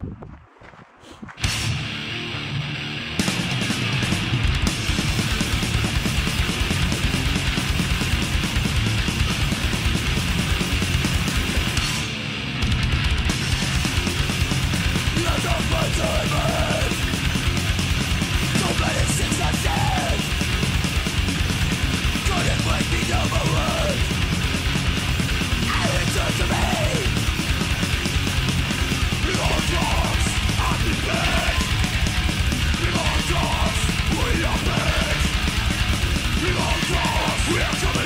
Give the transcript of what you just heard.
Couldn't We're coming.